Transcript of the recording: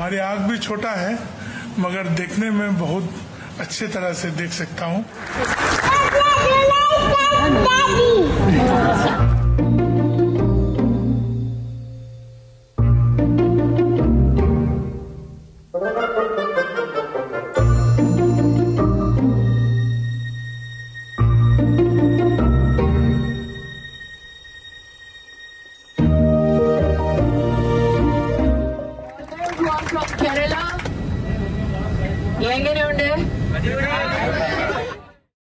हमारी आग भी छोटा है, मगर देखने में बहुत अच्छे तरह से देख सकता हूँ। Thank are Kerala. Yengen önde.